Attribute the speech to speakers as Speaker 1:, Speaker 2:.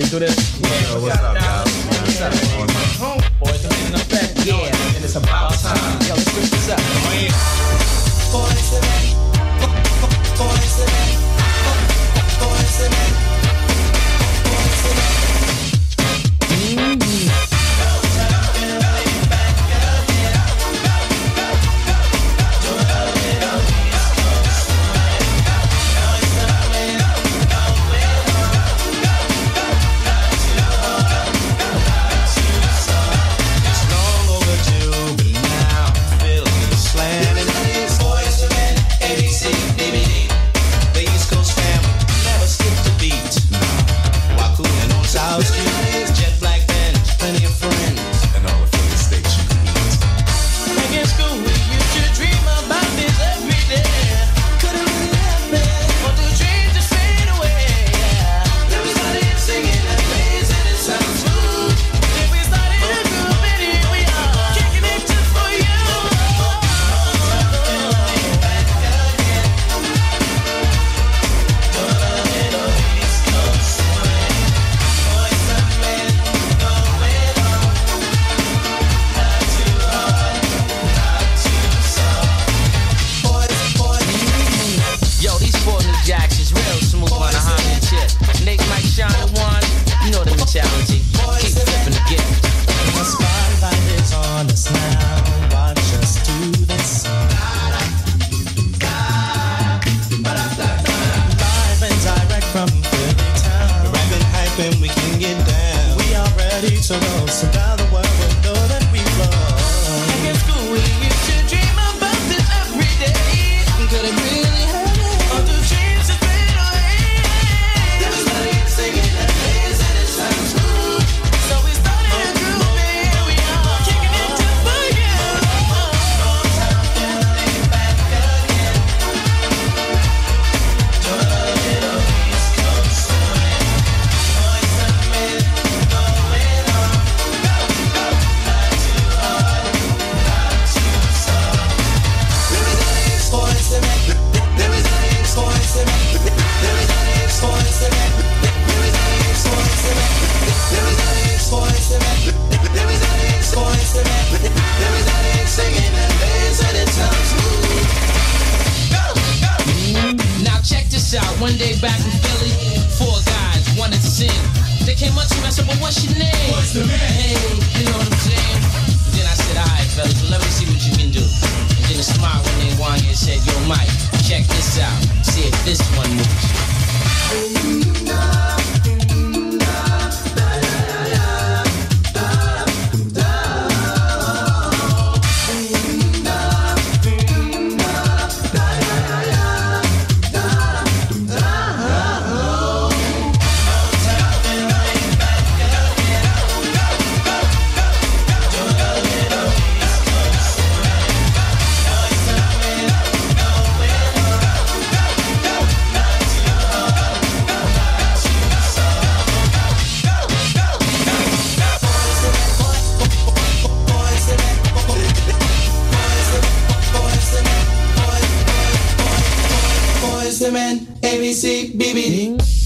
Speaker 1: to do this?
Speaker 2: Yo, what's up, guys?
Speaker 1: What's up? Homeboys, I'm in effect. Yeah, and it's about time. Yo, let's switch this up.
Speaker 3: Boys boys
Speaker 4: know. Keep flipping the gift.
Speaker 5: The spotlight is on us now. Watch us do this. Live and direct from Philly town. Rapping, hyping, we can get down. We are ready to roll, so
Speaker 4: One day back in Philly, four guys wanted to sing. They came up to me, I said, well, what's your name? What's the man? Hey, you know what I'm saying? Then I said, all right, fellas, well, let me see what you can do. And then a smile when they won and said, yo, Mike, check this out. See if this one moves. Benjamin, ABC, BBD.